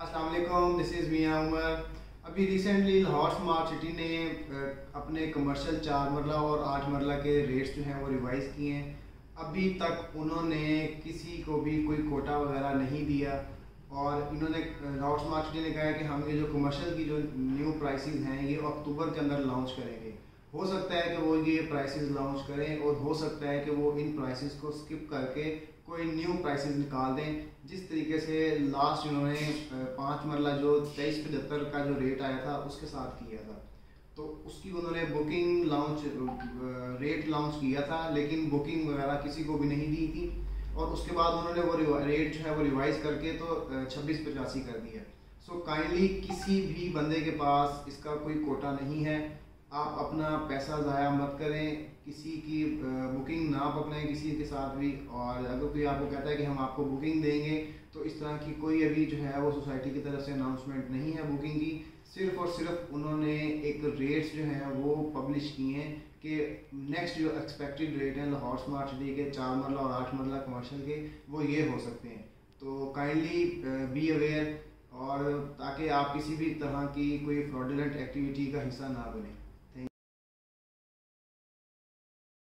Aslam this is मियाँ उमर अभी recently Lahore smart city ने अपने कमर्शियल चार मरला और आठ मरला के रेट्स जो हैं वो रिवाइज़ किए हैं। अभी तक उन्होंने किसी को भी कोई कोटा वगैरह नहीं दिया और इन्होंने लाहौर स्मार्ट सिटी ने कहा है कि हम ये जो कमर्शियल की जो न्यू प्राइसेस हैं, ये अक्टूबर के अंदर लॉन्च करेंगे। हो सकता है कि वो ये प्राइसेस लॉन्च करें और हो सकता है कि वो इन प्राइसेस को स्किप करके कोई न्यू प्राइसेस निकाल दें। जिस तरीके से लास्ट उन्होंने पाँच मरला जो तेईस पचहत्तर का जो रेट आया था उसके साथ किया था। तो उसकी उन्होंने बुकिंग लॉन्च रेट लॉन्च किया था लेकिन बुकिंग वगैरह किसी को भी नहीं दी थी। और उसके बाद उन्होंने वो रेट जो है वो रिवाइज करके तो छब्बीस पचासी कर दिया। सो so, काइंडली किसी भी बंदे के पास इसका कोई कोटा नहीं है। आप अपना पैसा ज़ाया मत करें, किसी की बुकिंग ना पकड़ें किसी के साथ भी और अगर कोई आपको कहता है कि हम आपको बुकिंग देंगे तो इस तरह की कोई अभी जो है वो सोसाइटी की तरफ़ से अनाउंसमेंट नहीं है बुकिंग की। सिर्फ़ और सिर्फ़ उन्होंने एक रेट्स जो हैं वो पब्लिश किए हैं कि नेक्स्ट जो एक्सपेक्टेड रेट हैं लाहौर स्मार्ट सिटी के, चार मरला और आठ मरला कमर्शल के, वो ये हो सकते हैं। तो काइंडली बी अवेयर और ताकि आप किसी भी तरह की कोई फ्रॉडलेंट एक्टिविटी का हिस्सा ना बने।